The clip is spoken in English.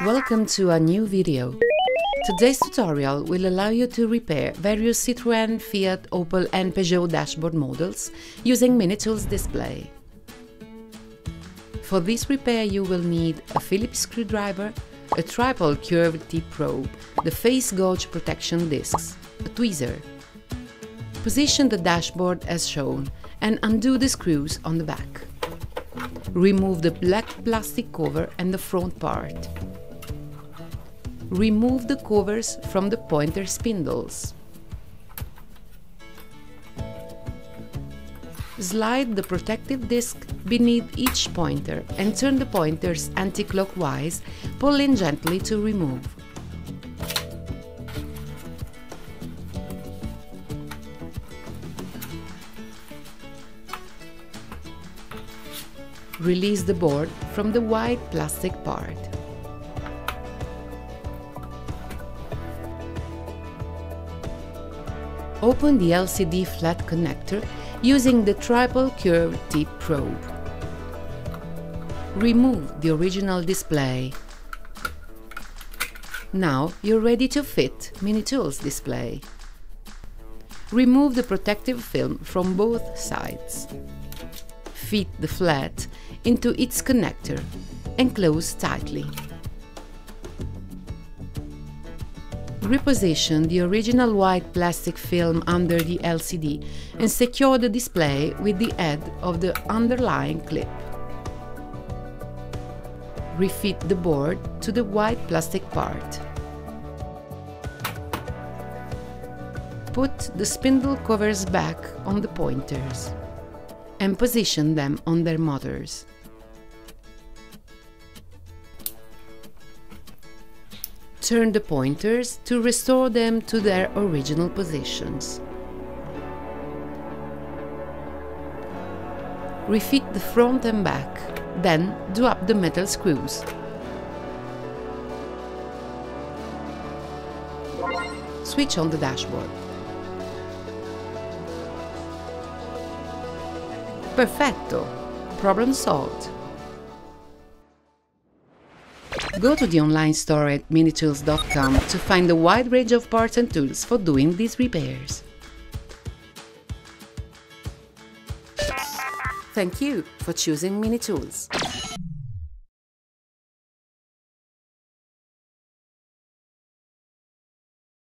Welcome to a new video. Today's tutorial will allow you to repair various Citroën, Fiat, Opel and Peugeot dashboard models using Minitools display. For this repair you will need a Phillips screwdriver, a triple curved tip probe, the face gauge protection discs, a tweezer. Position the dashboard as shown and undo the screws on the back. Remove the black plastic cover and the front part. Remove the covers from the pointer spindles. Slide the protective disc beneath each pointer and turn the pointers anti-clockwise, pulling gently to remove. Release the board from the white plastic part. Open the LCD flat connector using the triple curved tip probe. Remove the original display. Now you're ready to fit Minitools display. Remove the protective film from both sides. Fit the flat into its connector and close tightly. Reposition the original white plastic film under the LCD and secure the display with the head of the underlying clip. Refit the board to the white plastic part. Put the spindle covers back on the pointers and position them on their motors. Turn the pointers to restore them to their original positions. Refit the front and back, then do up the metal screws. Switch on the dashboard. Perfetto! Problem solved! Go to the online store at minitools.com to find a wide range of parts and tools for doing these repairs. Thank you for choosing Minitools.